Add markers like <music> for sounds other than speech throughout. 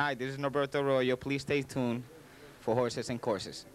Hi, this is Norberto Arroyo. Please stay tuned for Horses and Courses.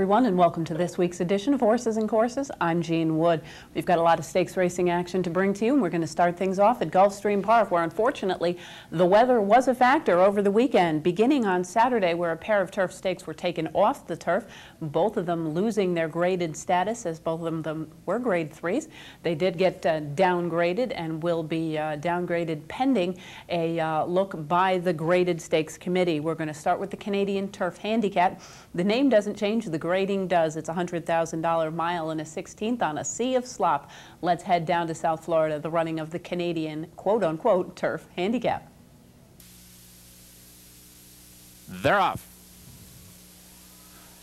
Everyone, and welcome to this week's edition of Horses and Courses. I'm Jean Wood. We've got a lot of stakes racing action to bring to you, and we're going to start things off at Gulfstream Park, where unfortunately the weather was a factor over the weekend, beginning on Saturday, where a pair of turf stakes were taken off the turf, both of them losing their graded status, as both of them were grade threes. They did get uh, downgraded and will be uh, downgraded pending a uh, look by the graded stakes committee. We're going to start with the Canadian Turf Handicap. The name doesn't change. The grading does. It's a $100,000 mile and a 16th on a sea of slop. Let's head down to South Florida, the running of the Canadian quote unquote turf handicap. They're off.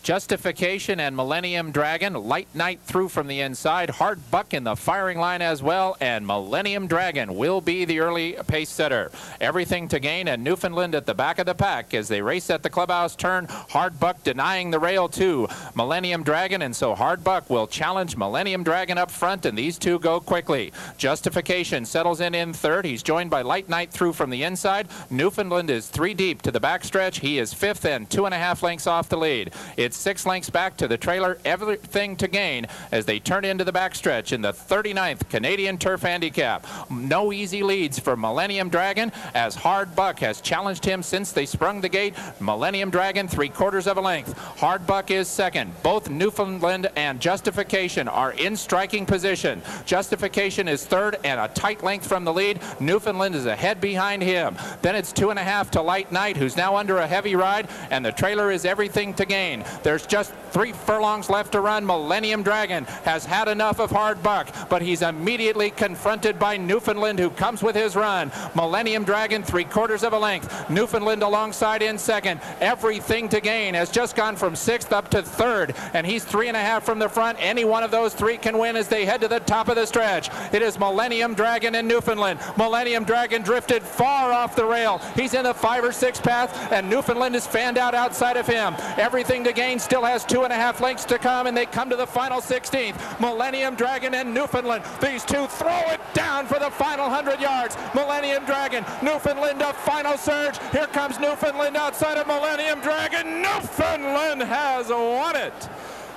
Justification and Millennium Dragon. Light Night through from the inside. Hard Buck in the firing line as well. And Millennium Dragon will be the early pace setter. Everything to gain and Newfoundland at the back of the pack as they race at the clubhouse turn. Hard Buck denying the rail to Millennium Dragon. And so Hard Buck will challenge Millennium Dragon up front. And these two go quickly. Justification settles in in third. He's joined by Light Night through from the inside. Newfoundland is three deep to the backstretch. He is fifth and two and a half lengths off the lead. It's six lengths back to the trailer. Everything to gain as they turn into the backstretch in the 39th Canadian Turf Handicap. No easy leads for Millennium Dragon as Hard Buck has challenged him since they sprung the gate. Millennium Dragon three quarters of a length. Hard Buck is second. Both Newfoundland and Justification are in striking position. Justification is third and a tight length from the lead. Newfoundland is ahead behind him. Then it's two and a half to Light Knight who's now under a heavy ride and the trailer is everything to gain. There's just three furlongs left to run. Millennium Dragon has had enough of Hard Buck, but he's immediately confronted by Newfoundland, who comes with his run. Millennium Dragon, three quarters of a length. Newfoundland alongside in second. Everything to gain has just gone from sixth up to third, and he's three and a half from the front. Any one of those three can win as they head to the top of the stretch. It is Millennium Dragon and Newfoundland. Millennium Dragon drifted far off the rail. He's in the five or six path, and Newfoundland is fanned out outside of him. Everything to gain still has two and a half lengths to come, and they come to the final 16th. Millennium Dragon and Newfoundland. These two throw it down for the final 100 yards. Millennium Dragon, Newfoundland, a final surge. Here comes Newfoundland outside of Millennium Dragon. Newfoundland has won it.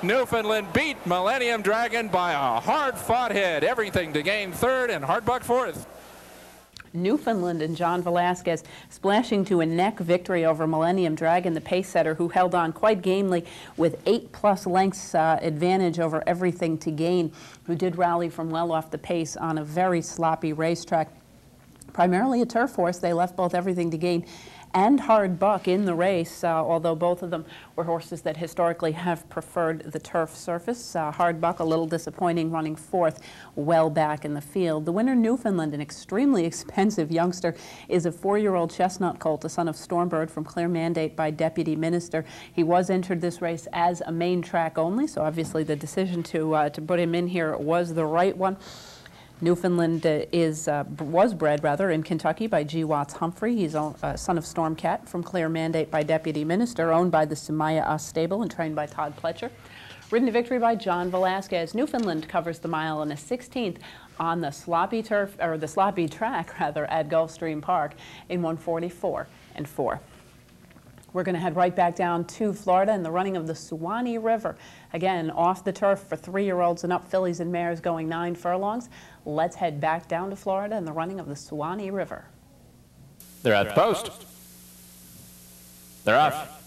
Newfoundland beat Millennium Dragon by a hard-fought head. Everything to gain third and Hard Buck fourth. Newfoundland and John Velazquez splashing to a neck victory over Millennium Dragon, the pace setter, who held on quite gamely with eight plus lengths uh, advantage over everything to gain, who did rally from well off the pace on a very sloppy racetrack. Primarily a turf horse, they left both everything to gain and Hard Buck in the race, uh, although both of them were horses that historically have preferred the turf surface. Uh, Hard Buck, a little disappointing, running fourth, well back in the field. The winner, Newfoundland, an extremely <laughs> expensive youngster, is a four-year-old chestnut colt, a son of Stormbird from Clear Mandate by Deputy Minister. He was entered this race as a main track only, so obviously the decision to, uh, to put him in here was the right one. Newfoundland is uh, was bred rather in Kentucky by G. Watts Humphrey. He's a son of Stormcat from Clear Mandate by Deputy Minister, owned by the Sumaya Us stable and trained by Todd Pletcher. Ridden to victory by John Velazquez. Newfoundland covers the mile in a 16th on the sloppy turf or the sloppy track <laughs> rather at Gulfstream Park in 144 and 4. We're going to head right back down to Florida and the running of the Suwannee River. Again, off the turf for three-year-olds and up, fillies and mares going nine furlongs. Let's head back down to Florida and the running of the Suwannee River. They're at the post. They're off.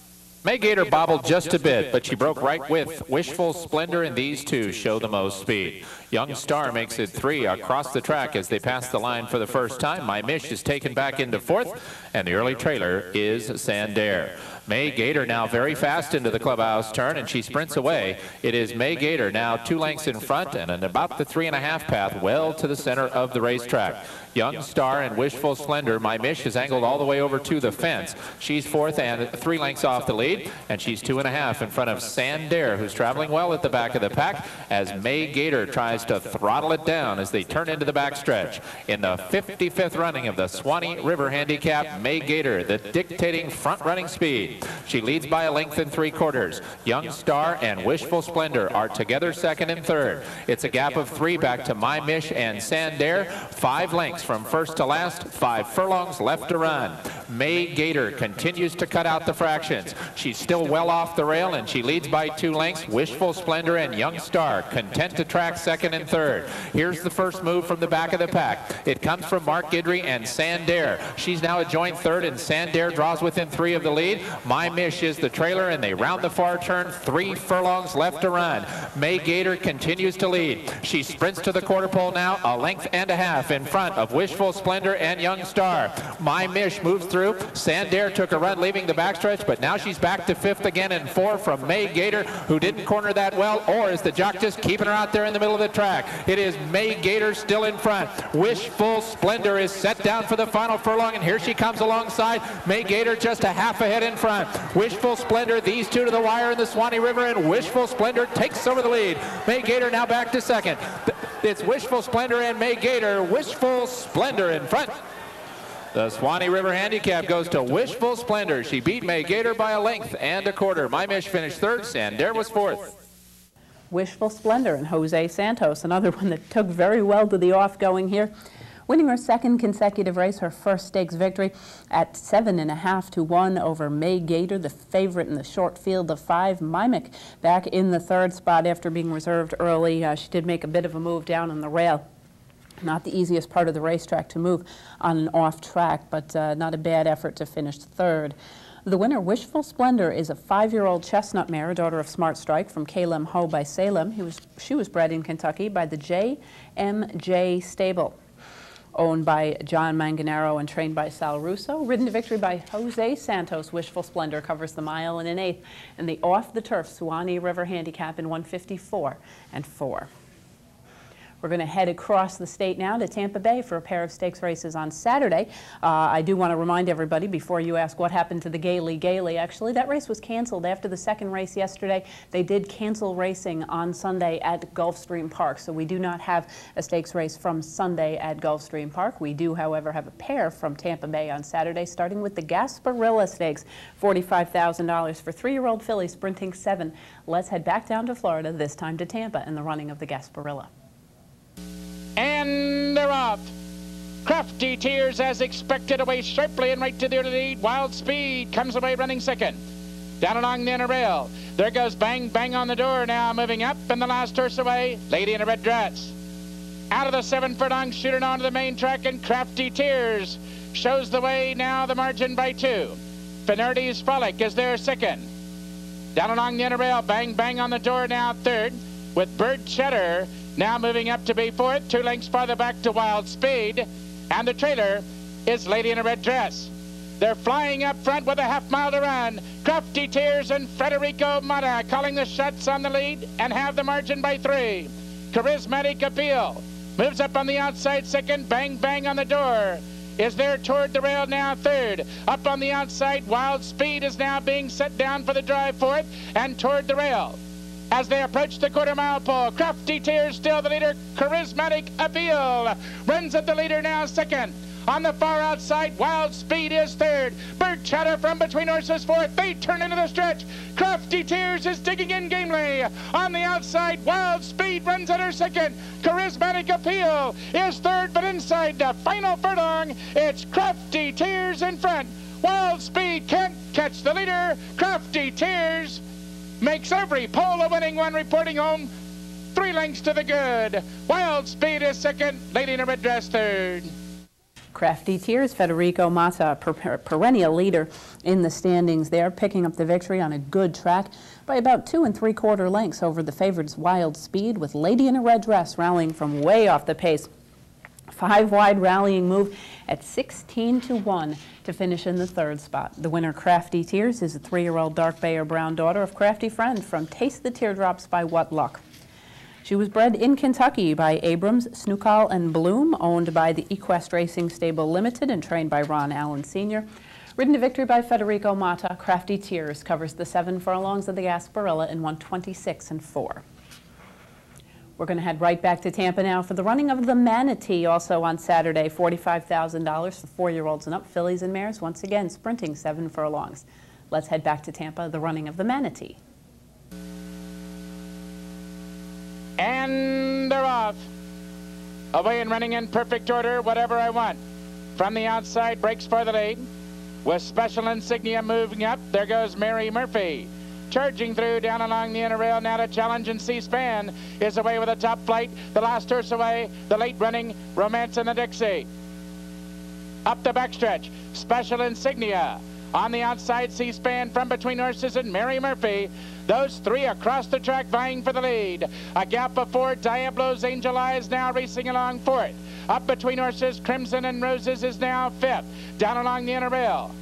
May Gator bobbled just a bit, but she broke right with Wishful Splendor, and these two show the most speed. Young Star makes it three across the track as they pass the line for the first time. My Mish is taken back into fourth, and the early trailer is Sandair. May Gator now very fast into the clubhouse turn, and she sprints away. It is May Gator now two lengths in front and about the three and a half path, well to the center of the racetrack. Young Star and Wishful Splendor. My Mish is angled all the way over to the fence. She's fourth and three lengths off the lead, and she's two and a half in front of Sandair, who's traveling well at the back of the pack as May Gator tries to throttle it down as they turn into the backstretch. In the 55th running of the Suwannee River Handicap, May Gator, the dictating front-running speed. She leads by a length and three quarters. Young Star and Wishful Splendor are together second and third. It's a gap of three back to My Mish and Sandair, five lengths from first to last, five furlongs left to run. May Gator continues to cut out the fractions. She's still well off the rail and she leads by two lengths. Wishful Splendor and Young Star content to track second and third. Here's the first move from the back of the pack. It comes from Mark Guidry and Sandaire. She's now a joint third and Sandaire draws within three of the lead. My Mish is the trailer and they round the far turn. Three furlongs left to run. May Gator continues to lead. She sprints to the quarter pole now, a length and a half in front of Wishful Splendor and Young Star. My Mish moves through. Sandaire took a run leaving the backstretch, but now she's back to fifth again and four from May Gator, who didn't corner that well, or is the jock just keeping her out there in the middle of the track? It is May Gator still in front. Wishful Splendor is set down for the final furlong, and here she comes alongside. May Gator just a half ahead in front. Wishful Splendor, these two to the wire in the Suwannee River, and Wishful Splendor takes over the lead. May Gator now back to second. It's Wishful Splendor and May Gator. Wishful Splendor in front. The Suwannee River Handicap goes to Wishful Splendor. She beat May Gator by a length and a quarter. My Mish finished third, Sandaire was fourth. Wishful Splendor and Jose Santos, another one that took very well to the off-going here. Winning her second consecutive race, her first stakes victory at seven and a half to one over May Gator, the favorite in the short field of five. My Mish back in the third spot after being reserved early. Uh, she did make a bit of a move down on the rail. Not the easiest part of the racetrack to move on an off track, but uh, not a bad effort to finish third. The winner, Wishful Splendor, is a five-year-old chestnut mare, daughter of Smart Strike from Kalem Ho by Salem. He was, she was bred in Kentucky by the J.M.J. Stable, owned by John Manganaro and trained by Sal Russo. Ridden to victory by Jose Santos, Wishful Splendor covers the mile in an eighth, and the off-the-turf Suwannee River Handicap in 154 and 4. We're going to head across the state now to Tampa Bay for a pair of stakes races on Saturday. Uh, I do want to remind everybody before you ask what happened to the Gaily Gaily. Actually, that race was canceled after the second race yesterday. They did cancel racing on Sunday at Gulfstream Park, so we do not have a stakes race from Sunday at Gulfstream Park. We do, however, have a pair from Tampa Bay on Saturday, starting with the Gasparilla Stakes, $45,000 for three-year-old filly sprinting seven. Let's head back down to Florida, this time to Tampa, in the running of the Gasparilla. And they're off. Crafty Tears, as expected, away sharply and right to the lead. Wild Speed comes away running second. Down along the inner rail. There goes Bang Bang on the door now, moving up. And the last horse away, Lady in a Red Dress. Out of the seven furlong, shooting onto the main track, and Crafty Tears shows the way now, the margin by two. Finardi's Frolic is there second. Down along the inner rail, Bang Bang on the door now, third. With Bird Chatter now moving up to be fourth, two lengths farther back to Wild Speed. And the trailer is Lady in a Red Dress. They're flying up front with a half mile to run. Crafty Tears and Federico Mata calling the shots on the lead and have the margin by three. Charismatic Appeal moves up on the outside second. Bang, bang on the door. Is there toward the rail now third. Up on the outside, Wild Speed is now being set down for the drive fourth and toward the rail as they approach the quarter mile pole. Crafty Tears still the leader. Charismatic Appeal runs at the leader now second. On the far outside, Wild Speed is third. Bird Chatter from between horses fourth. They turn into the stretch. Crafty Tears is digging in gamely. On the outside, Wild Speed runs at her second. Charismatic Appeal is third, but inside the final furlong, it's Crafty Tears in front. Wild Speed can't catch the leader. Crafty Tears makes every pole a winning one, reporting home three lengths to the good. Wild Speed is second, Lady in a Red Dress third. Crafty Tears, Federico Mata, per perennial leader in the standings there, picking up the victory on a good track by about two and three quarter lengths over the favorites Wild Speed, with Lady in a Red Dress rallying from way off the pace Five wide rallying move at 16 to 1 to finish in the third spot. The winner, Crafty Tears, is a three year old dark bay or brown daughter of Crafty Friend from Taste the Teardrops by What Luck. She was bred in Kentucky by Abrams, Snookal, and Bloom, owned by the Equest Racing Stable Limited and trained by Ron Allen Sr. Ridden to victory by Federico Mata, Crafty Tears covers the seven furlongs of the Gasparilla in 126 and 4. We're going to head right back to Tampa now for the running of the Manatee, also on Saturday. $45,000 for four-year-olds and up, fillies and mares, once again sprinting seven furlongs. Let's head back to Tampa, the running of the Manatee. And they're off. Away and running in perfect order, whatever I want. From the outside, breaks for the lead. With special insignia moving up, there goes Mary Murphy. Charging through down along the inner rail now to challenge and C-Span is away with a top flight. The last horse away, the late running Romance in the Dixie. Up the backstretch, special insignia. On the outside, C-Span from between horses and Mary Murphy. Those three across the track vying for the lead. A gap of four, Diablo's Angel Eyes now racing along fourth. Up between horses, Crimson and Roses is now fifth. Down along the inner rail.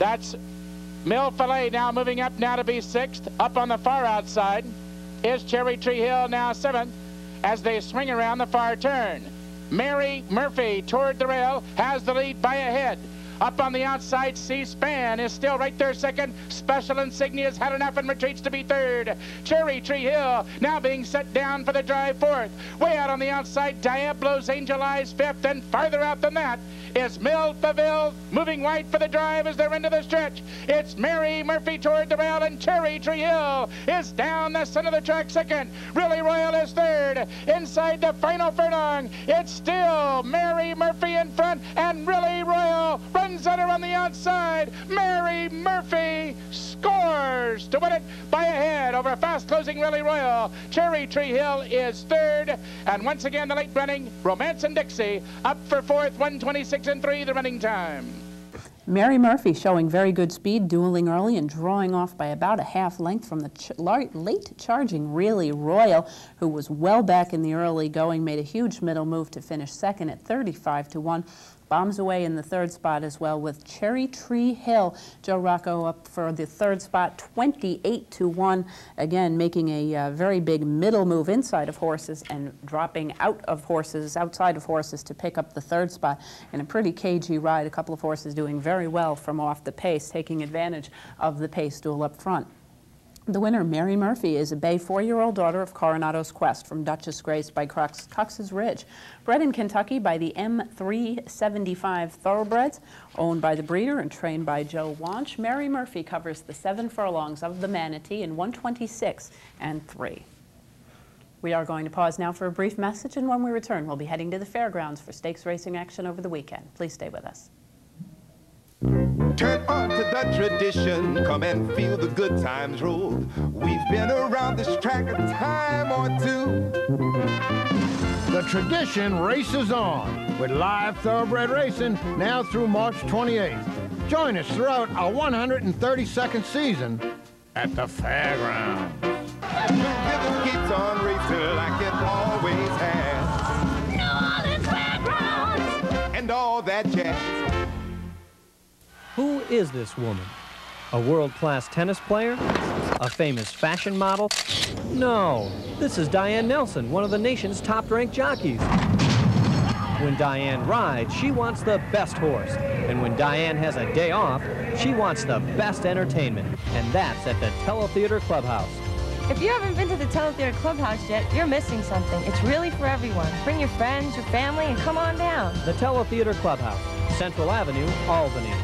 That's Mill Filet now moving up now to be sixth. Up on the far outside is Cherry Tree Hill now seventh as they swing around the far turn. Mary Murphy toward the rail has the lead by a head. Up on the outside, C-Span is still right there second. Special Insignia's had enough and retreats to be third. Cherry Tree Hill now being set down for the drive fourth. Way out on the outside, Diablo's Angel Eyes fifth, and farther out than that is Mill Faville moving wide for the drive as they're into the stretch. It's Mary Murphy toward the rail, and Cherry Tree Hill is down the center of the track second. Really Royal is third. Inside the final furlong, it's still Mary Murphy in front, and Really Royal runs at her on the outside. Mary Murphy scores to win it by a head over a fast closing Really Royal. Cherry Tree Hill is third, and once again the late running Romance and Dixie up for fourth, 126 and three the running time. Mary Murphy showing very good speed, dueling early and drawing off by about a half length from the ch late charging Really Royal, who was well back in the early going, made a huge middle move to finish second at 35 to 1. Bombs away in the third spot as well with Cherry Tree Hill. Joe Rocco up for the third spot, 28 to 1. Again, making a uh, very big middle move inside of horses and dropping out of horses, outside of horses to pick up the third spot in a pretty cagey ride. A couple of horses doing very well from off the pace, taking advantage of the pace duel up front. The winner, Mary Murphy, is a Bay four-year-old daughter of Coronado's Quest from Duchess Grace by Cox, Cox's Ridge. Bred in Kentucky by the M375 Thoroughbreds, owned by the breeder and trained by Joe Wanch, Mary Murphy covers the seven furlongs of the Manatee in 126 and 3. We are going to pause now for a brief message, and when we return, we'll be heading to the fairgrounds for stakes racing action over the weekend. Please stay with us. Turn on to the tradition, come and feel the good times roll. We've been around this track a time or two. The tradition races on with live thoroughbred racing now through March 28th. Join us throughout our 132nd season at the fairgrounds. The rhythm keeps on racing like it always has. Is this woman? A world-class tennis player? A famous fashion model? No, this is Diane Nelson, one of the nation's top-ranked jockeys. When Diane rides, she wants the best horse. And when Diane has a day off, she wants the best entertainment. And that's at the Teletheater Clubhouse. If you haven't been to the Teletheater Clubhouse yet, you're missing something. It's really for everyone. Bring your friends, your family, and come on down. The Teletheater Clubhouse, Central Avenue, Albany.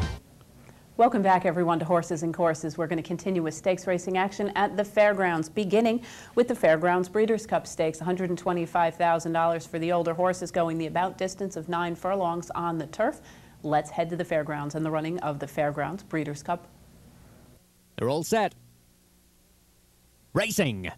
Welcome back, everyone, to Horses and Courses. We're going to continue with stakes racing action at the fairgrounds, beginning with the Fairgrounds Breeders' Cup Stakes. $125,000 for the older horses going the about distance of nine furlongs on the turf. Let's head to the fairgrounds and the running of the Fairgrounds Breeders' Cup. They're all set. Racing.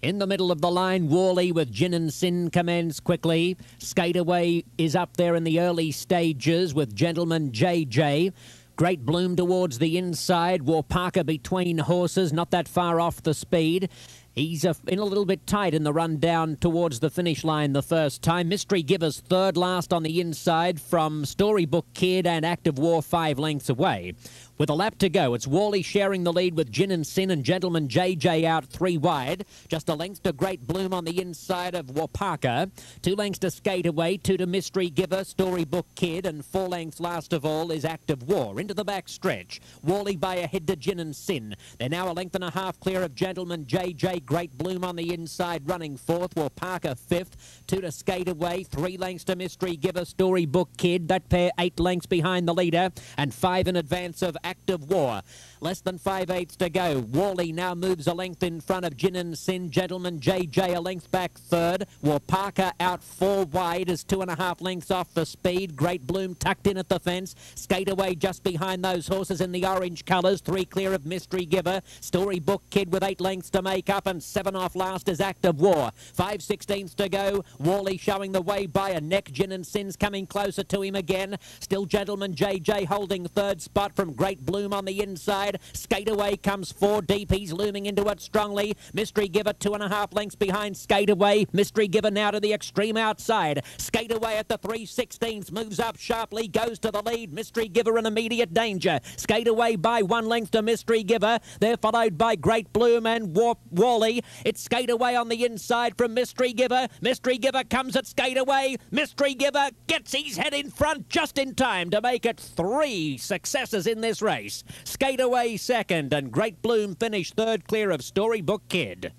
In the middle of the line, Worley with Gin and Sin commence quickly. Skateaway is up there in the early stages with Gentleman JJ. Great bloom towards the inside. War Parker between horses, not that far off the speed. He's uh, in a little bit tight in the run down towards the finish line the first time. Mystery Givers third last on the inside from Storybook Kid and Active War five lengths away. With a lap to go, it's Wally sharing the lead with Gin and Sin and Gentleman JJ out three wide. Just a length to Great Bloom on the inside of Wapaka. Two lengths to Skate Away, two to Mystery Giver, Storybook Kid, and four lengths last of all is Active War. Into the back stretch. Wally by a head to Gin and Sin. They're now a length and a half clear of Gentleman JJ. Great Bloom on the inside running fourth. Well, Parker fifth. Two to Skate Away. Three lengths to Mystery Giver, Storybook Kid. That pair eight lengths behind the leader. And five in advance of active war. Less than five eighths to go. Wally now moves a length in front of Gin and Sin. Gentleman JJ a length back third. War Parker out four wide is two and a half lengths off the speed. Great Bloom tucked in at the fence. Skate away just behind those horses in the orange colours. Three clear of Mystery Giver. Storybook Kid with eight lengths to make up and seven off last is Active War. Five sixteenths to go. Wally showing the way by a neck. Gin and Sin's coming closer to him again. Still Gentleman JJ holding third spot from Great Bloom on the inside. Skate Away comes four deep. He's looming into it strongly. Mystery Giver two and a half lengths behind Skate Away. Mystery Giver now to the extreme outside. Skate Away at the 316th moves up sharply, goes to the lead. Mystery Giver in immediate danger. Skate Away by one length to Mystery Giver. They're followed by Great Bloom and Warp Wally. It's Skate Away on the inside from Mystery Giver. Mystery Giver comes at Skate Away. Mystery Giver gets his head in front just in time to make it three successes in this race. Skate Away second and Great Bloom finished third clear of Storybook Kid.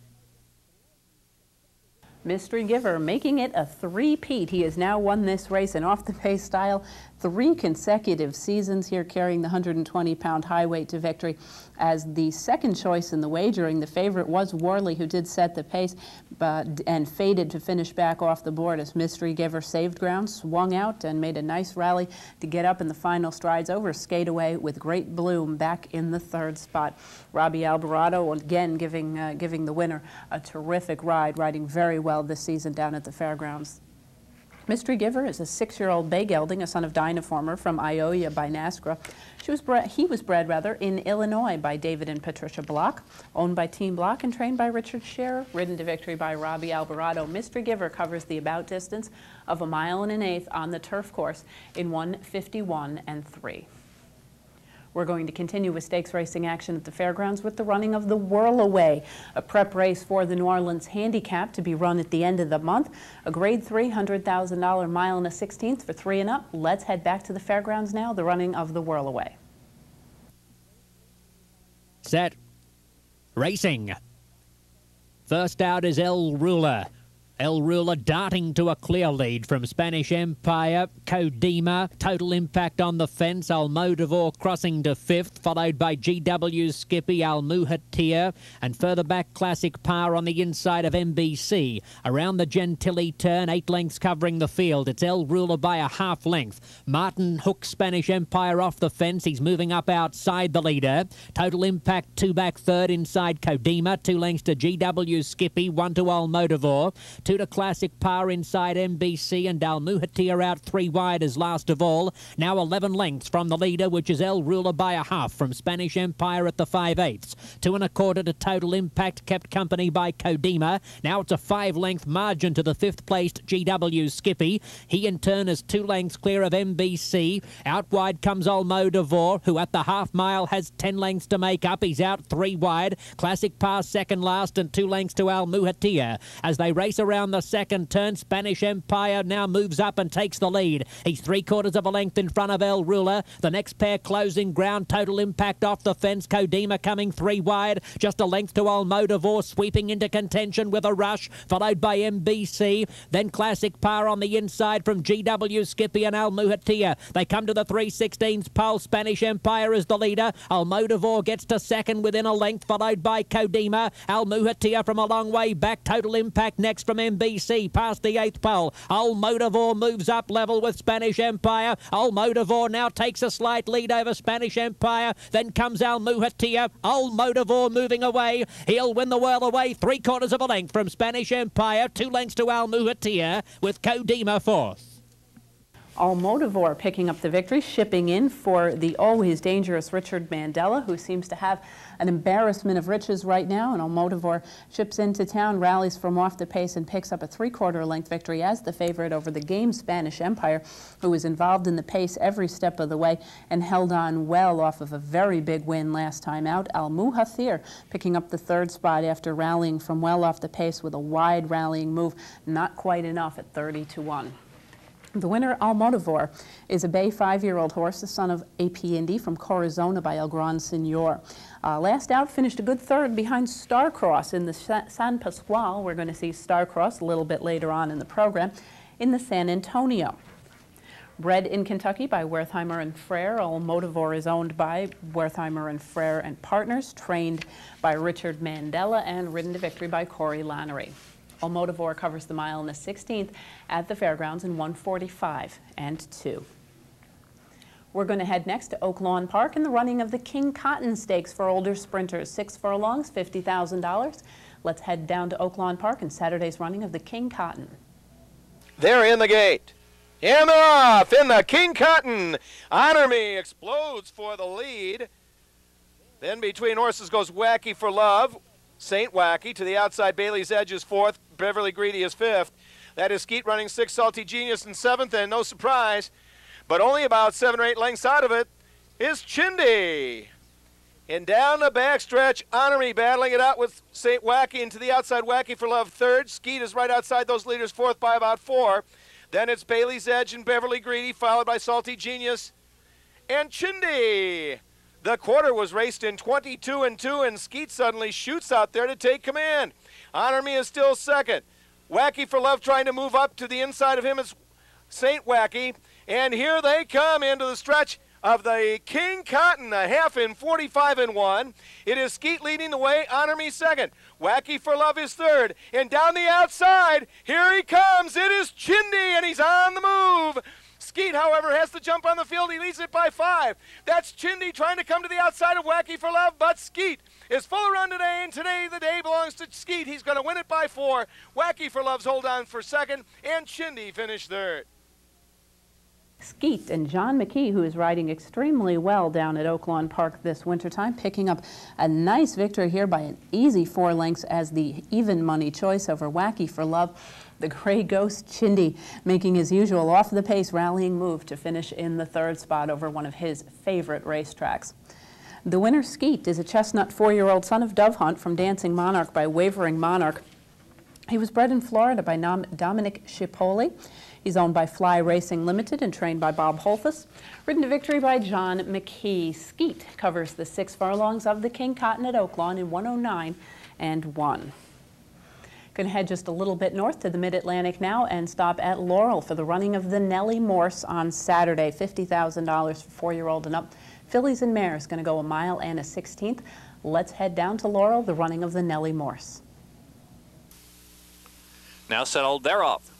Mystery Giver making it a three-peat. He has now won this race in off-the-pace style three consecutive seasons here, carrying the 120-pound high weight to victory. As the second choice in the wagering, the favorite was Worley, who did set the pace but, and faded to finish back off the board as Mystery Giver saved ground, swung out, and made a nice rally to get up in the final strides over Skate Away with Great Bloom back in the third spot. Robby Albarado again giving, uh, giving the winner a terrific ride, riding very well this season down at the fairgrounds. Mystery Giver is a six-year-old bay gelding, a son of Dynaformer from Ionia by Nascra. She was bred, he was bred rather in Illinois by David and Patricia Block, owned by Team Block and trained by Richard Scherer, ridden to victory by Robby Albarado. Mystery Giver covers the about distance of a mile and an eighth on the turf course in 151 and 3. We're going to continue with stakes racing action at the fairgrounds with the running of the Whirl Away, a prep race for the New Orleans Handicap to be run at the end of the month. A grade three hundred thousand dollar mile and a sixteenth for three and up. Let's head back to the fairgrounds now, the running of the Whirl Away. Set. Racing. First out is El Ruler. El Ruler darting to a clear lead from Spanish Empire, Codima, total impact on the fence, Almodovar crossing to fifth, followed by GW Skippy, Almuhatir, and further back Classic Par on the inside of MBC. Around the Gentilly turn, eight lengths covering the field. It's El Ruler by a half length. Martin hooks Spanish Empire off the fence. He's moving up outside the leader. Total impact, two back third inside Codima, two lengths to GW Skippy, one to Almodovar. To Classic Par inside MBC and Almuhatir out three wide as last of all. Now 11 lengths from the leader, which is El Ruler by a half from Spanish Empire at the 5 eighths. Two and a quarter to Total Impact, kept company by Codima. Now it's a five length margin to the fifth placed GW Skippy. He in turn is two lengths clear of MBC. Out wide comes Almodovar, who at the half mile has 10 lengths to make up. He's out three wide. Classic Par second last and two lengths to Almuhatir. As they race around the second turn, Spanish Empire now moves up and takes the lead. He's three quarters of a length in front of El Ruler. The next pair closing ground. Total impact off the fence. Codima coming three wide. Just a length to Almodovar sweeping into contention with a rush, followed by MBC. Then Classic Par on the inside from GW Skippy and Al Muhatia. They come to the 316s pole. Spanish Empire is the leader. Almodovar gets to second within a length, followed by Codima. Al Muhatia from a long way back. Total impact next from MBC past the eighth pole. Almodovar moves up level with Spanish Empire. Almodovar now takes a slight lead over Spanish Empire. Then comes Almuhatir. Almodovar moving away. He'll win the Whirl Away three quarters of a length from Spanish Empire. Two lengths to Almuhatir with Codima fourth. Almodovar picking up the victory, shipping in for the always dangerous Richard Mandella, who seems to have an embarrassment of riches right now. And Almodovar ships into town, rallies from off the pace, and picks up a three-quarter length victory as the favorite over the game Spanish Empire, who was involved in the pace every step of the way and held on well off of a very big win last time out. Al Muhathir picking up the third spot after rallying from well off the pace with a wide rallying move, not quite enough at 30 to 1. The winner, Almodovar, is a Bay five-year-old horse, the son of AP Indy from Corazona by El Gran Senor. Uh, last out finished a good third behind Starcross in the San Pasqual. We're going to see Starcross a little bit later on in the program in the San Antonio. Bred in Kentucky by Wertheimer and Frere, Almodovar is owned by Wertheimer and Frere and Partners, trained by Richard Mandella, and ridden to victory by Corey Lanerie. Almodovar covers the mile in the 16th at the fairgrounds in 145 and 2. We're going to head next to Oaklawn Park in the running of the King Cotton Stakes for older sprinters. Six furlongs, $50,000. Let's head down to Oaklawn Park in Saturday's running of the King Cotton. They're in the gate. And they're off in the King Cotton. Honor Me explodes for the lead. Then between horses goes Wacky for Love. St. Wacky to the outside. Bailey's Edge is fourth. Beverly Greedy is fifth. That is Skeet running sixth. Salty Genius in seventh. And no surprise, but only about seven or eight lengths out of it is Chindi. And down the backstretch, Honor Me battling it out with St. Wacky into the outside. Wacky for Love third. Skeet is right outside those leaders, fourth by about four. Then it's Bailey's Edge and Beverly Greedy, followed by Salty Genius and Chindi. The quarter was raced in 22 and 2, and Skeet suddenly shoots out there to take command. Honor Me is still second. Wacky for Love trying to move up to the inside of him is St. Wacky. And here they come into the stretch of the King Cotton, a half in 45 and 1. It is Skeet leading the way, Honor Me second. Wacky for Love is third. And down the outside, here he comes. It is Chindi, and he's on the move. Skeet, however, has to jump on the field. He leads it by five. That's Chindi trying to come to the outside of Wacky for Love, but Skeet is full around today, and today the day belongs to Skeet. He's going to win it by four. Wacky for Love's hold on for second, and Chindi finished third. Skeet and John McKee, who is riding extremely well down at Oaklawn Park this wintertime, picking up a nice victory here by an easy four lengths as the even money choice over Wacky for Love. The Gray Ghost Chindi making his usual off the pace rallying move to finish in the third spot over one of his favorite racetracks. The winner, Skeet, is a chestnut four-year-old son of Dove Hunt from Dancing Monarch by Wavering Monarch. He was bred in Florida by Dominic Schipoli. He's owned by Fly Racing Limited and trained by Bob Holthus. Ridden to victory by John McKee. Skeet covers the six furlongs of the King Cotton at Oaklawn in 109 and 1. Going to head just a little bit north to the Mid-Atlantic now and stop at Laurel for the running of the Nellie Morse on Saturday. $50,000 for four-year-old and up. Fillies and Mares going to go a mile and a 16th. Let's head down to Laurel, the running of the Nellie Morse. Now settled, they're off.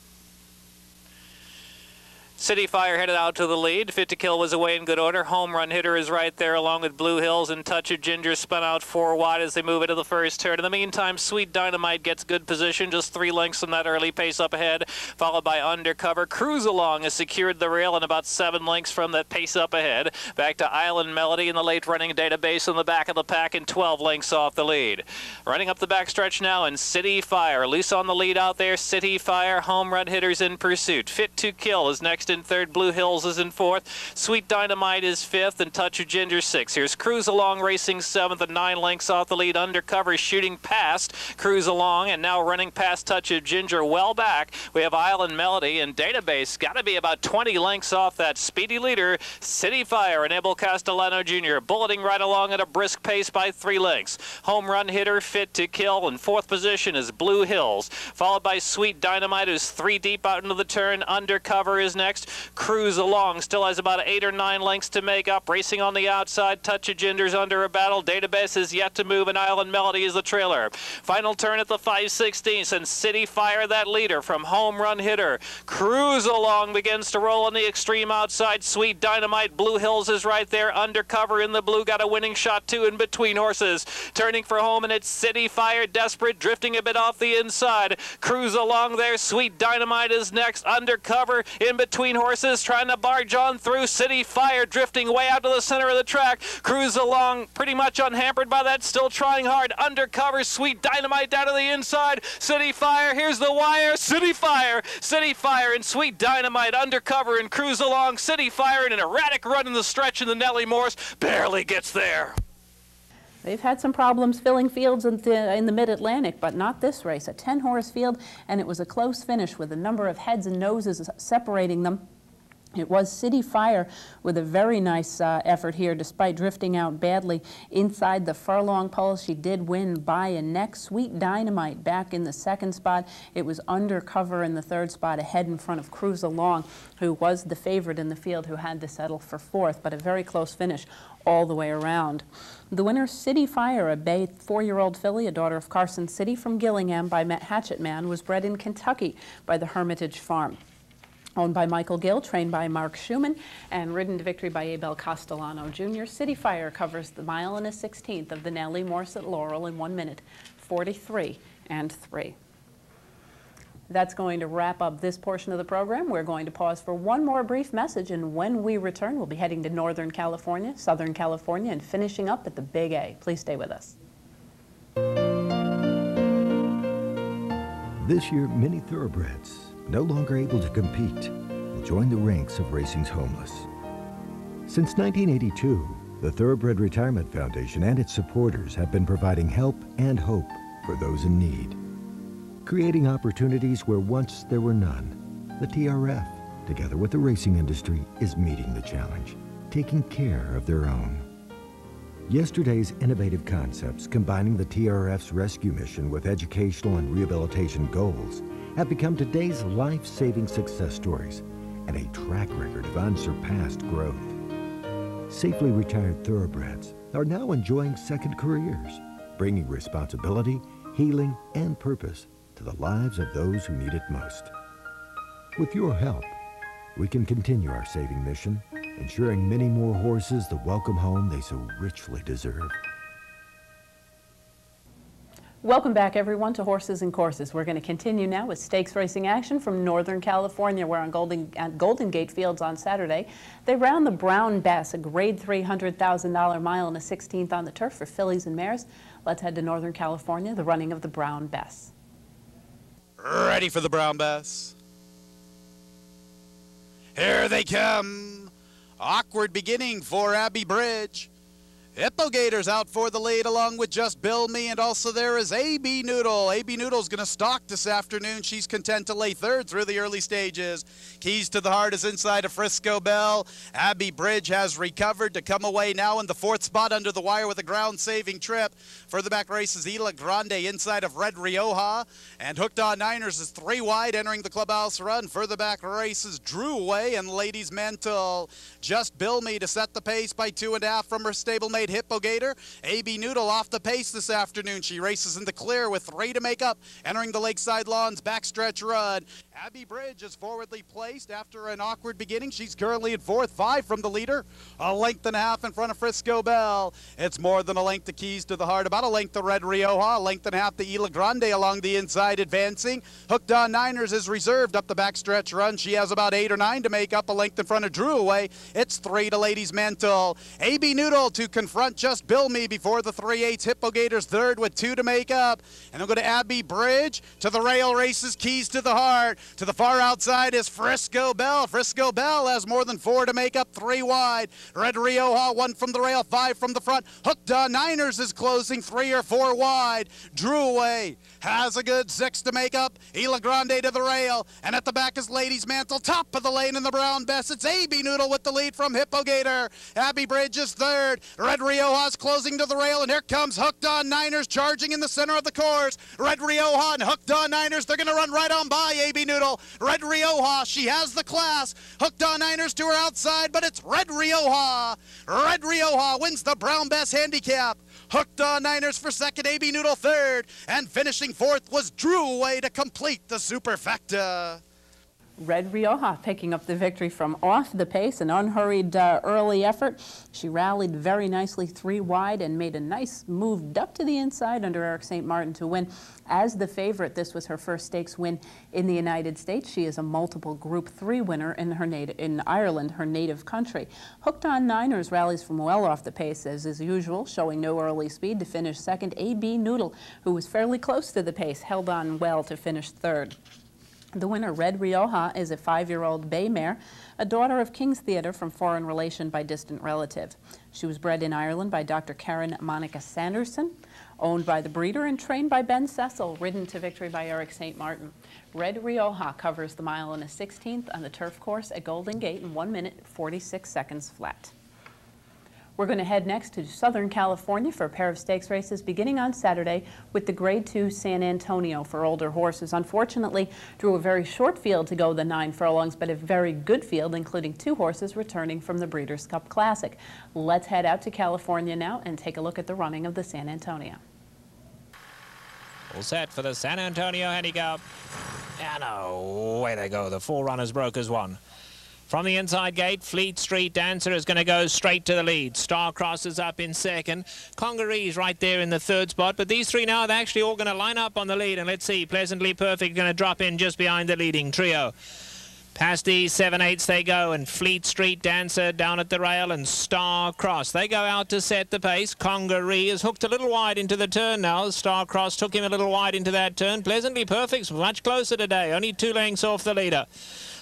City Fire headed out to the lead. Fit to Kill was away in good order. Home run hitter is right there along with Blue Hills and Touch of Ginger spun out four wide as they move into the first turn. In the meantime, Sweet Dynamite gets good position, just three lengths from that early pace up ahead, followed by Undercover. Cruise Along has secured the rail and about seven lengths from that pace up ahead. Back to Island Melody in the late running database in the back of the pack and 12 lengths off the lead. Running up the backstretch now and City Fire. Loose on the lead out there. City Fire, home run hitters in pursuit. Fit to Kill is next in third. Blue Hills is in fourth. Sweet Dynamite is fifth, and Touch of Ginger sixth. Here's Cruise Along racing seventh and nine lengths off the lead. Undercover shooting past Cruise Along and now running past Touch of Ginger well back. We have Island Melody and Database got to be about 20 lengths off that speedy leader. City Fire and Abel Castellano Jr. bulleting right along at a brisk pace by three lengths. Home run hitter fit to kill. In fourth position is Blue Hills, followed by Sweet Dynamite, who's three deep out into the turn. Undercover is next. Cruise along, still has about eight or nine lengths to make up. Racing on the outside, Touch of Ginger's under a battle. Database is yet to move, and Island Melody is the trailer. Final turn at the 5 16 and City Fire that leader from home run hitter. Cruise along begins to roll on the extreme outside. Sweet Dynamite, Blue Hills is right there. Undercover in the blue, got a winning shot too in between horses. Turning for home, and it's City Fire, desperate, drifting a bit off the inside. Cruise along there. Sweet Dynamite is next. Undercover in between between horses, trying to barge on through City Fire, drifting way out to the center of the track. Cruise along pretty much unhampered by that, still trying hard. Undercover, Sweet Dynamite down to the inside. City Fire, here's the wire. City Fire, City Fire, and Sweet Dynamite undercover and cruise along. City Fire in an erratic run in the stretch, and the Nellie Morse barely gets there. They've had some problems filling fields in the, in the mid-Atlantic, but not this race. A 10-horse field, and it was a close finish with a number of heads and noses separating them. It was City Fire with a very nice uh, effort here, despite drifting out badly inside the furlong pole. She did win by a neck. Sweet Dynamite back in the second spot. It was undercover in the third spot, ahead in front of Cruise Along, who was the favorite in the field, who had to settle for fourth, but a very close finish all the way around. The winner, City Fire, a bay four-year-old filly, a daughter of Carson City from Gillingham by Matt Hatchet Man, was bred in Kentucky by the Hermitage Farm owned by Michael Gill, trained by Mark Shuman, and ridden to victory by Abel Castellano Jr. City Fire covers the mile and a 16th of the Nellie Morse at Laurel in 1 minute 43 and 3. That's going to wrap up this portion of the program. We're going to pause for one more brief message, and when we return, we'll be heading to Northern California, Southern California, and finishing up at the Big A. Please stay with us. This year, many thoroughbreds no longer able to compete, will join the ranks of racing's homeless. Since 1982, the Thoroughbred Retirement Foundation and its supporters have been providing help and hope for those in need. Creating opportunities where once there were none, the TRF, together with the racing industry, is meeting the challenge, taking care of their own. Yesterday's innovative concepts, combining the TRF's rescue mission with educational and rehabilitation goals, have become today's life-saving success stories and a track record of unsurpassed growth. Safely retired thoroughbreds are now enjoying second careers, bringing responsibility, healing, and purpose to the lives of those who need it most. With your help, we can continue our saving mission, ensuring many more horses the welcome home they so richly deserve. Welcome back, everyone, to Horses and Courses. We're going to continue now with stakes racing action from Northern California, where on Golden, Golden Gate Fields on Saturday, they round the Brown Bess, a grade $300,000 mile and a 16th on the turf for fillies and mares. Let's head to Northern California, the running of the Brown Bess. Ready for the Brown Bess? Here they come. Awkward beginning for Abbey Bridge. Hippogator's out for the lead along with Just Bill Me, and also there is AB Noodle. AB Noodle's going to stalk this afternoon. She's content to lay third through the early stages. Keys to the Heart is inside of Frisco Bell. Abbey Bridge has recovered to come away now in the fourth spot under the wire with a ground-saving trip. Further back races Ila Grande inside of Red Rioja, and Hooked on Niners is three wide entering the clubhouse run. Further back races Drew Away and Ladies Mantle. Just Bill Me to set the pace by two and a half from her stablemate Hippogator. AB Noodle off the pace this afternoon. She races in the clear with three to make up, entering the Lakeside Lawns backstretch run. Abbey Bridge is forwardly placed after an awkward beginning. She's currently in fourth, five from the leader, a length and a half in front of Frisco Bell. It's more than a length to Keys to the Heart, about a length to Red Rioja, a length and a half to Ila Grande along the inside advancing. Hooked on Niners is reserved up the backstretch run. She has about eight or nine to make up, a length in front of Drew Away. It's three to Ladies Mantle. AB Noodle to confront just Bill Me before the 3-8 Hippogators third with two to make up. And they'll go to Abbey Bridge to the rail races, Keys to the Heart. To the far outside is Frisco Bell. Frisco Bell has more than four to make up, three wide. Red Rioja, one from the rail, five from the front. Hooked on Niners is closing three or four wide. Drew away, has a good six to make up. Ila Grande to the rail, and at the back is Ladies Mantle, top of the lane in the Brown Bess. It's AB Noodle with the lead from Hippogator. Abbey Bridge is third. Red Rioja's closing to the rail, and here comes Hooked on Niners charging in the center of the course. Red Rioja and Hooked on Niners, they're going to run right on by AB Noodle. Red Rioja, she has the class. Hooked on Niners to her outside, but it's Red Rioja. Red Rioja wins the Brown Bess handicap. Hooked on Niners for second, AB Noodle third, and finishing fourth was Drew Way to complete the superfecta. Red Rioja picking up the victory from off the pace, an unhurried uh, early effort. She rallied very nicely three wide and made a nice move up to the inside under Eric St. Martin to win. As the favorite, this was her first stakes win in the United States. She is a multiple Group 3 winner in, her in Ireland, her native country. Hooked on Niners rallies from well off the pace, as is usual, showing no early speed to finish second. A.B. Noodle, who was fairly close to the pace, held on well to finish third. The winner, Red Rioja, is a five-year-old bay mare, a daughter of King's Theatre from foreign relation by distant relative. She was bred in Ireland by Dr. Karen Monica Sanderson, owned by the breeder and trained by Ben Cecil, ridden to victory by Eric St. Martin. Red Rioja covers the mile in a 16th on the turf course at Golden Gate in 1 minute 46 seconds flat. We're going to head next to Southern California for a pair of stakes races beginning on Saturday with the Grade 2 San Antonio for older horses. Unfortunately, drew a very short field to go the nine furlongs, but a very good field, including two horses returning from the Breeders' Cup Classic. Let's head out to California now and take a look at the running of the San Antonio. All set for the San Antonio handicap. And away they go. The four runners broke as one. From the inside gate, Fleet Street Dancer is going to go straight to the lead. Star Cross is up in second. Congaree's right there in the third spot. But these three now, they're actually all going to line up on the lead. And let's see, Pleasantly Perfect going to drop in just behind the leading trio. Past the 7-8s they go, and Fleet Street Dancer down at the rail, and Star Cross. They go out to set the pace. Congaree is hooked a little wide into the turn now. Star Cross took him a little wide into that turn. Pleasantly Perfect's much closer today, only two lengths off the leader.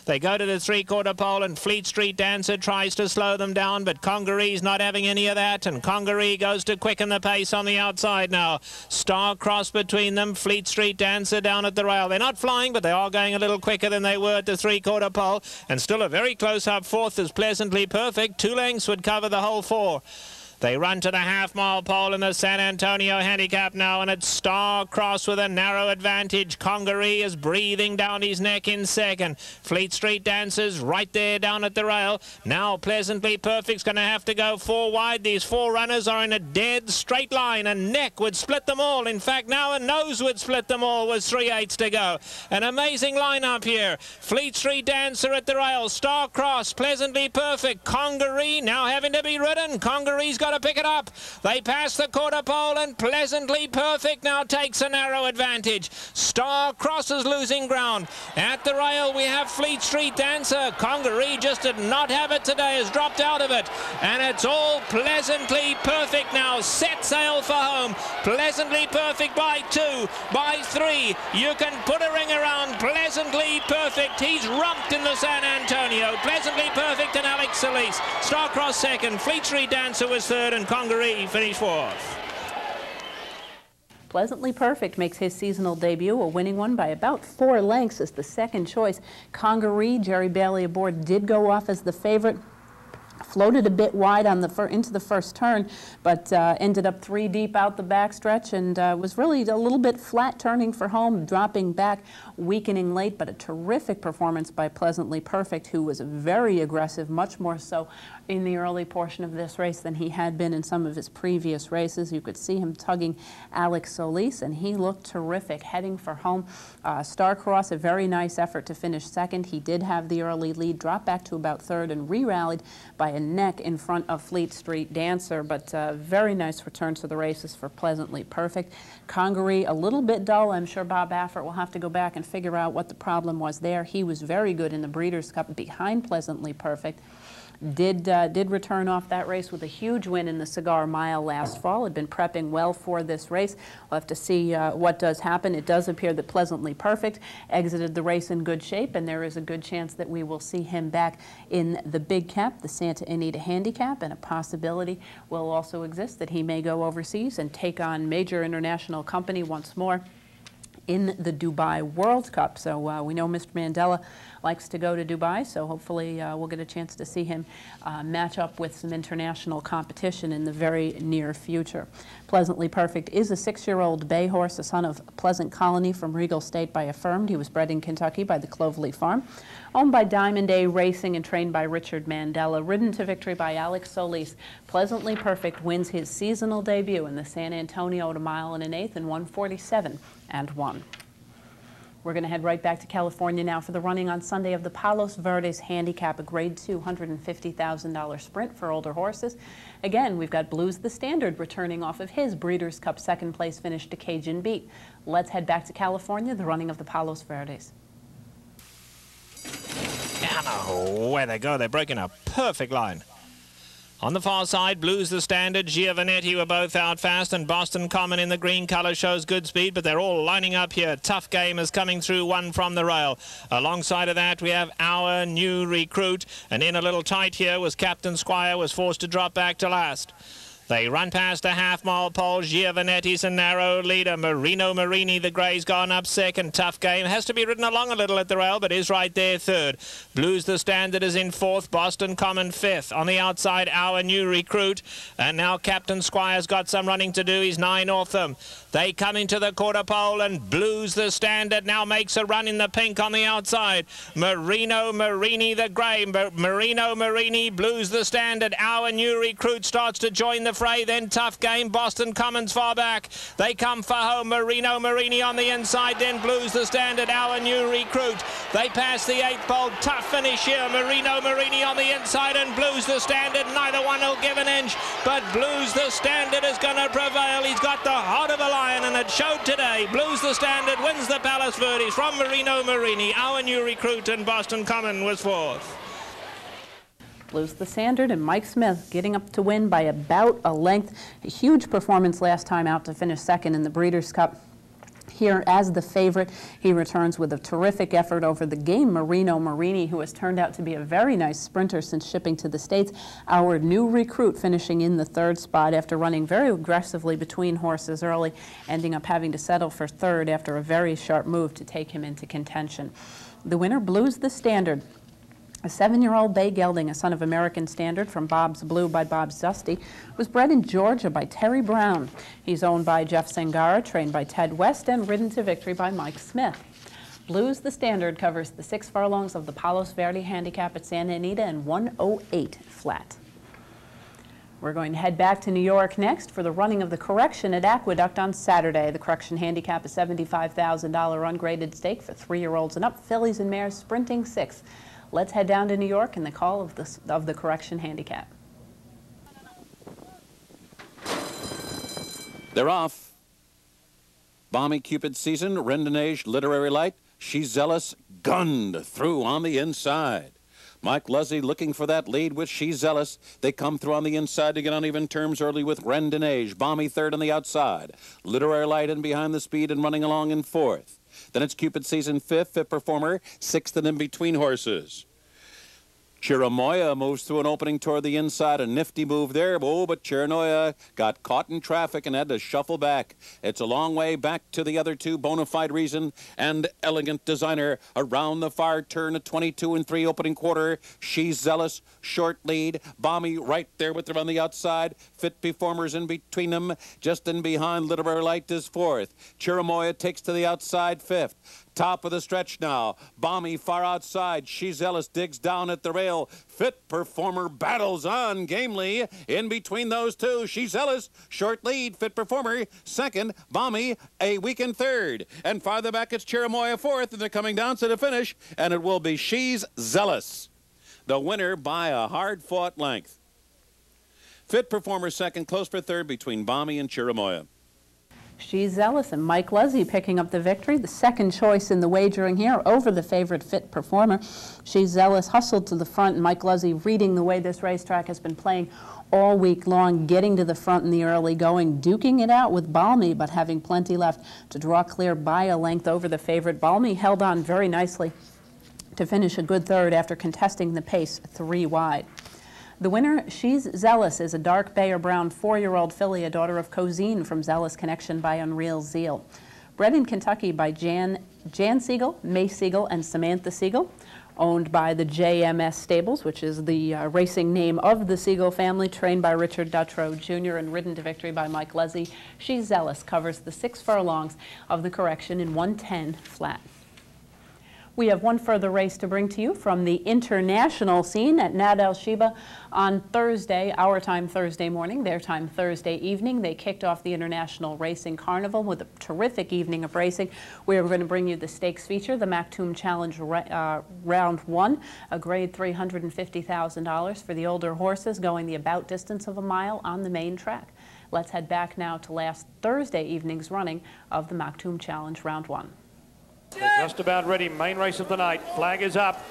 They go to the three-quarter pole, and Fleet Street Dancer tries to slow them down, but Congaree's not having any of that, and Congaree goes to quicken the pace on the outside now. Star Cross between them, Fleet Street Dancer down at the rail. They're not flying, but they are going a little quicker than they were at the three-quarter pole, and still a very close-up fourth is pleasantly perfect. Two lengths would cover the whole four. They run to the half-mile pole in the San Antonio handicap now, and it's Star Cross with a narrow advantage. Congaree is breathing down his neck in second. Fleet Street Dancers right there down at the rail. Now Pleasantly Perfect's going to have to go four wide. These four runners are in a dead straight line. A neck would split them all. In fact, now a nose would split them all with three eights to go. An amazing lineup here. Fleet Street Dancer at the rail. Star Cross, Pleasantly Perfect. Congaree now having to be ridden. Congaree's got got to pick it up. They pass the quarter pole and pleasantly perfect now takes a narrow advantage. Star crosses losing ground. At the rail we have Fleet Street Dancer. Congaree just did not have it today, has dropped out of it. And it's all pleasantly perfect now. Set sail for home. Pleasantly perfect by two, by three. You can put a ring around pleasantly perfect. He's rumped in the San Antonio. Pleasantly perfect and Alex Solis. Starcross second. Fleet Street Dancer was third third, and Congaree finished fourth. Pleasantly Perfect makes his seasonal debut, a winning one by about four lengths as the second choice. Congaree, Jerry Bailey aboard, did go off as the favorite floated a bit wide on the into the first turn, but uh, ended up three deep out the backstretch and uh, was really a little bit flat turning for home, dropping back, weakening late, but a terrific performance by Pleasantly Perfect, who was very aggressive, much more so in the early portion of this race than he had been in some of his previous races. You could see him tugging Alex Solis, and he looked terrific, heading for home. Uh, Starcross, a very nice effort to finish second. He did have the early lead, dropped back to about third, and re-rallied by a neck in front of Fleet Street Dancer, but uh, very nice return to the races for Pleasantly Perfect. Congaree, a little bit dull. I'm sure Bob Baffert will have to go back and figure out what the problem was there. He was very good in the Breeders' Cup behind Pleasantly Perfect did uh, did return off that race with a huge win in the Cigar Mile last fall. Had been prepping well for this race. We'll have to see uh, what does happen. It does appear that Pleasantly Perfect exited the race in good shape, and there is a good chance that we will see him back in the big cap, the Santa Anita Handicap, and a possibility will also exist that he may go overseas and take on major international company once more in the Dubai World Cup. So uh, we know Mr. Mandella likes to go to Dubai, so hopefully uh, we'll get a chance to see him uh, match up with some international competition in the very near future. Pleasantly Perfect is a six-year-old bay horse, a son of Pleasant Colony from Regal State by Affirmed. He was bred in Kentucky by the Clovelly Farm. Owned by Diamond A Racing and trained by Richard Mandella. Ridden to victory by Alex Solis. Pleasantly Perfect wins his seasonal debut in the San Antonio a mile and an eighth and 147 and one. We're going to head right back to California now for the running on Sunday of the Palos Verdes Handicap, a grade two $150,000 sprint for older horses. Again, we've got Blues the Standard returning off of his Breeders' Cup second place finish to Cajun Beat. Let's head back to California, the running of the Palos Verdes. And away they go. They're breaking a perfect line. On the far side, Blues the Standard, Giovanetti were both out fast, and Boston Common in the green colour shows good speed, but they're all lining up here. Tough game is coming through, one from the rail. Alongside of that, we have our new recruit, and in a little tight here was Captain Squire, was forced to drop back to last. They run past the half-mile pole. Giovanetti's a narrow leader. Marino Marini, the grey's gone up second. Tough game. Has to be ridden along a little at the rail, but is right there third. Blues the Standard is in fourth. Boston Common fifth. On the outside, our new recruit. And now Captain Squire's got some running to do. He's nine off them. They come into the quarter pole and Blues the Standard now makes a run in the pink on the outside. Marino Marini, the grey. Marino Marini, Blues the Standard. Our new recruit starts to join the Then tough game. Boston Commons far back. They come for home. Marino Marini on the inside. Then Blues the Standard. Our new recruit. They pass the eighth pole. Tough finish here. Marino Marini on the inside and Blues the Standard. Neither one will give an inch. But Blues the Standard is going to prevail. He's got the heart of a lion and it showed today. Blues the Standard. Wins the Palos Verdes from Marino Marini. Our new recruit and Boston Common was fourth. Blues the Standard and Mike Smith getting up to win by about a length. A huge performance last time out to finish second in the Breeders' Cup. Here as the favorite, he returns with a terrific effort over the game Marino Marini, who has turned out to be a very nice sprinter since shipping to the States. Our new recruit finishing in the third spot after running very aggressively between horses early, ending up having to settle for third after a very sharp move to take him into contention. The winner blues the standard. A seven-year-old bay gelding, a son of American Standard from Bob's Blue by Bob's Dusty, was bred in Georgia by Terry Brown. He's owned by Jeff Sangara, trained by Ted West, and ridden to victory by Mike Smith. Blues the Standard covers the six furlongs of the Palos Verde Handicap at Santa Anita in 108 flat. We're going to head back to New York next for the running of the Correction at Aqueduct on Saturday. The Correction Handicap is $75,000 ungraded stake for three-year-olds and up, fillies and mares sprinting sixth. Let's head down to New York and the call of the, of the correction handicap. They're off. Balmy Cupid season, Rendinage Literary Light. She's zealous, gunned through on the inside. Mike Luzzi looking for that lead with She's Zealous. They come through on the inside to get on even terms early with Rendinage. Balmy third on the outside. Literary Light in behind the speed and running along in fourth. Then it's Cupid Season fifth, fifth performer, sixth and in between horses. Chirimoya moves through an opening toward the inside. A nifty move there. Oh, but Chirimoya got caught in traffic and had to shuffle back. It's a long way back to the other two, Bonafide Reason and Elegant Designer. Around the far turn, a 22 and 3 opening quarter. She's Zealous, short lead. Balmy right there with her on the outside. Fit performers in between them. Just in behind, Literary Light is fourth. Chirimoya takes to the outside fifth. Top of the stretch now. Balmy far outside. She's Zealous digs down at the rail. Fit performer battles on gamely. In between those two, She's Zealous. Short lead. Fit performer second. Balmy a weakened third. And farther back it's Chirimoya fourth. And they're coming down to the finish. And it will be She's Zealous. The winner by a hard fought length. Fit performer second. Close for third between Balmy and Chirimoya. She's zealous, and Mike Luzzi picking up the victory. The second choice in the wagering here over the favorite fit performer. She's zealous, hustled to the front, and Mike Luzzi reading the way this racetrack has been playing all week long, getting to the front in the early going, duking it out with Balmy, but having plenty left to draw clear by a length over the favorite. Balmy held on very nicely to finish a good third after contesting the pace three wide. The winner, She's Zealous, is a dark bay or brown four-year-old filly, a daughter of Cozzene from Zealous Connection by Unreal Zeal. Bred in Kentucky by Jan, Jan Siegel, Mace Siegel, and Samantha Siegel, owned by the JMS Stables, which is the uh, racing name of the Siegel family, trained by Richard Dutrow Jr. and ridden to victory by Mike Luzzi. She's Zealous covers the six furlongs of the correction in 110 flat. We have one further race to bring to you from the international scene at Nad Al Sheba on Thursday, our time Thursday morning, their time Thursday evening. They kicked off the International Racing Carnival with a terrific evening of racing. We are going to bring you the stakes feature, the Maktoum Challenge uh, Round 1, a grade $350,000 for the older horses going the about distance of a mile on the main track. Let's head back now to last Thursday evening's running of the Maktoum Challenge Round 1. They're just about ready. Main race of the night. Flag is up.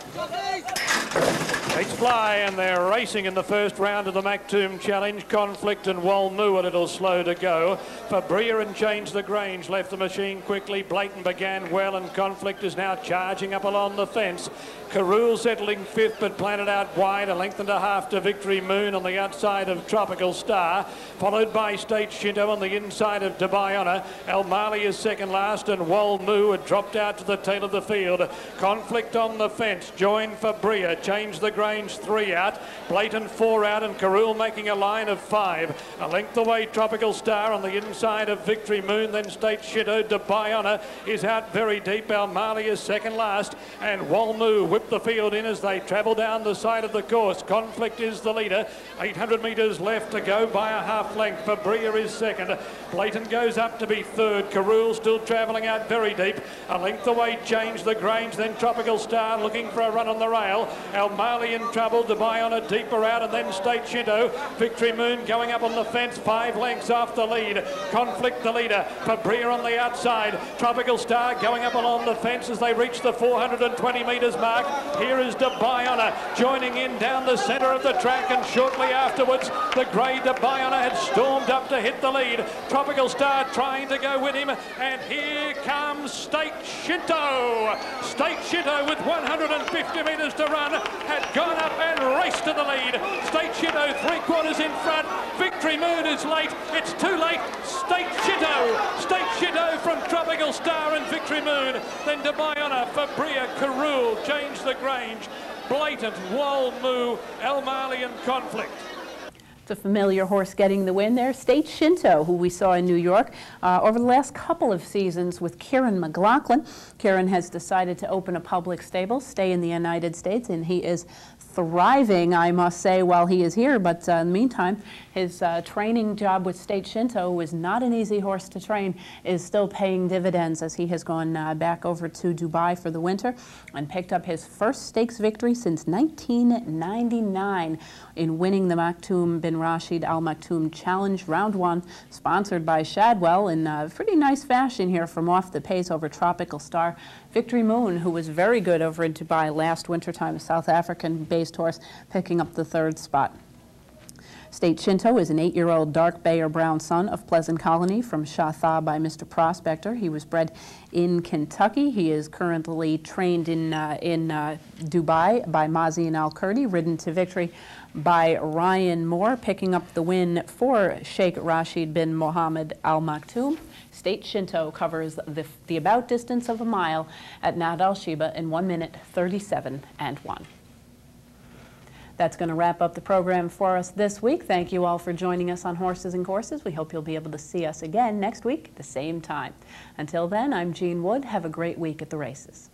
Takes fly and they're racing in the first round of the Maktoum Challenge. Conflict and Walmoo a little slow to go. Fabria and Change the Grange left the machine quickly. Blatant began well and Conflict is now charging up along the fence. Carul settling fifth but planted out wide. A length and a half to Victory Moon on the outside of Tropical Star. Followed by State Shinto on the inside of Dubai Honor. El Mali is second last and Walmoo had dropped out to the tail of the field. Conflict on the fence. Join Fabria. Change the Grange three out. Blayton four out and Carul making a line of five. A length away Tropical Star on the inside of Victory Moon. Then State Shadow Dubai Honor is out very deep. El Mali is second last. And Walmoo whip the field in as they travel down the side of the course. Conflict is the leader. 800 metres left to go by a half length. Fabria is second. Blayton goes up to be third. Carul still travelling out very deep. A length away Change the Grange. Then Tropical Star looking for a run on the rail. El Mali in trouble. Dubai on a deeper out and then State Shinto. Victory Moon going up on the fence, five lengths off the lead. Conflict the leader. Fabria on the outside. Tropical Star going up along the fence as they reach the 420 metres mark. Here is Dubai Honor joining in down the centre of the track and shortly afterwards the grey Dubai Honor had stormed up to hit the lead. Tropical Star trying to go with him and here comes State Shinto. State Shinto with 150 metres to run had gone up and raced to the lead. State Shinto three quarters in front. Victory Moon is late. It's too late. State Shinto. State Shinto from Tropical Star and Victory Moon. Then Dubai Honor, Fabria, Carul, Change the Grange, Blatant, Walmoo, El Mali and Conflict. A familiar horse getting the win there. State Shinto, who we saw in New York uh, over the last couple of seasons with Kiaran McLaughlin. Kiaran has decided to open a public stable, stay in the United States, and he is thriving, I must say, while he is here. But uh, in the meantime, his uh, training job with State Shinto was not an easy horse to train, is still paying dividends as he has gone uh, back over to Dubai for the winter and picked up his first stakes victory since 1999 in winning the Maktoum bin Rashid Al Maktoum Challenge Round 1, sponsored by Shadwell in uh, pretty nice fashion here from off the pace over Tropical Star. Victory Moon, who was very good over in Dubai last wintertime, a South African-based horse, picking up the third spot. State Shinto is an eight-year-old dark bay or brown son of Pleasant Colony from Shatha by Mr. Prospector. He was bred in Kentucky. He is currently trained in, uh, in uh, Dubai by Mazin Al Kurdi, ridden to victory by Ryan Moore, picking up the win for Sheikh Rashid bin Mohammed Al Maktoum. State Shinto covers the, the about distance of a mile at Nad Al Sheba in 1 minute 37 and 1. That's going to wrap up the program for us this week. Thank you all for joining us on Horses and Courses. We hope you'll be able to see us again next week at the same time. Until then, I'm Jean Wood. Have a great week at the races.